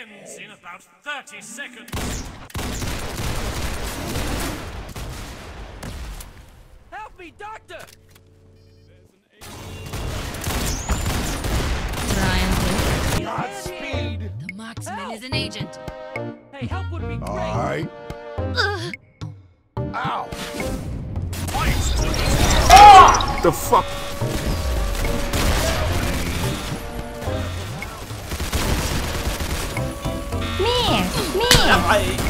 ends in about 30 seconds. Help me, doctor! Trying Godspeed! The marksman is an agent. Hey, help would be great. Alright. Ow! Ah! The fuck? Like...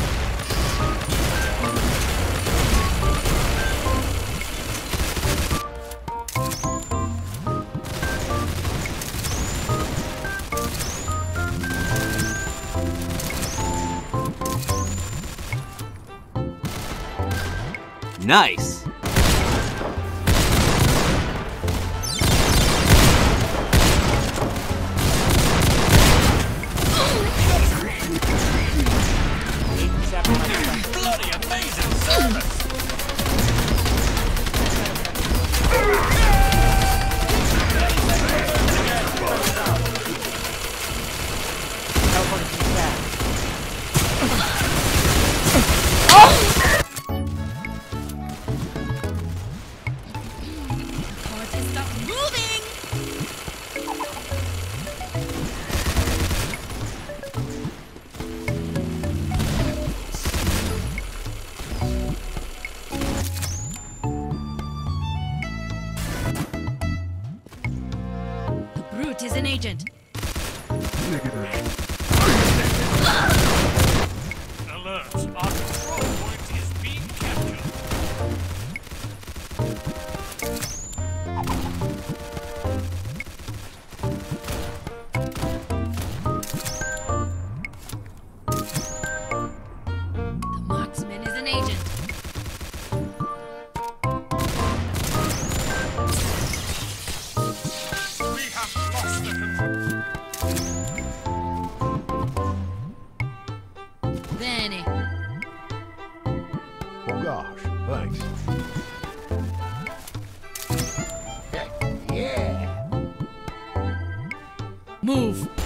Nice! agent. Negative. Alert. Move.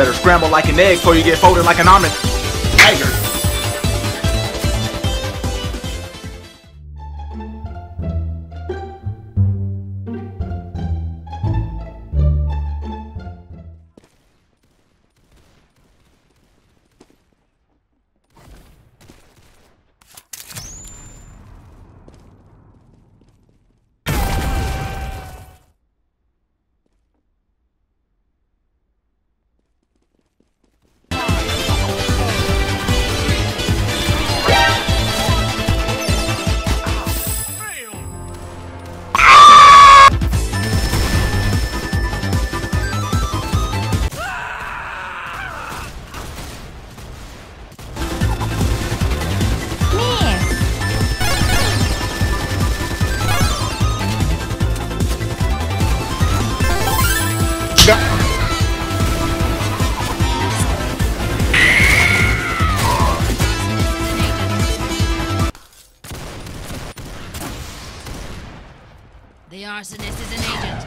Better scramble like an egg before you get folded like an omelet. Tiger. The arsonist is an agent.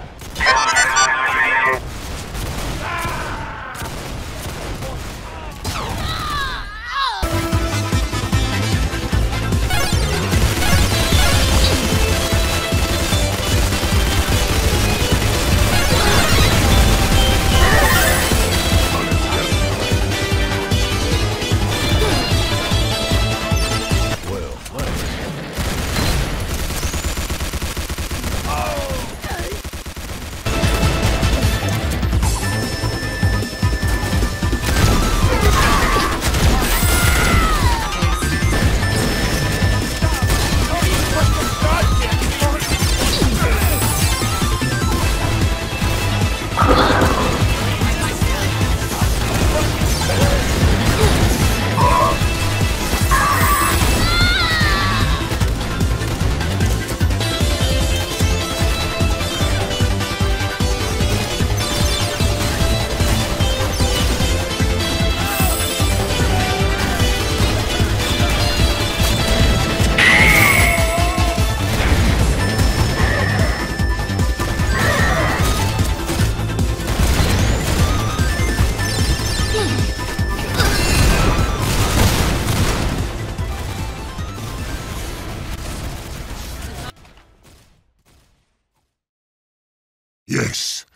Yes.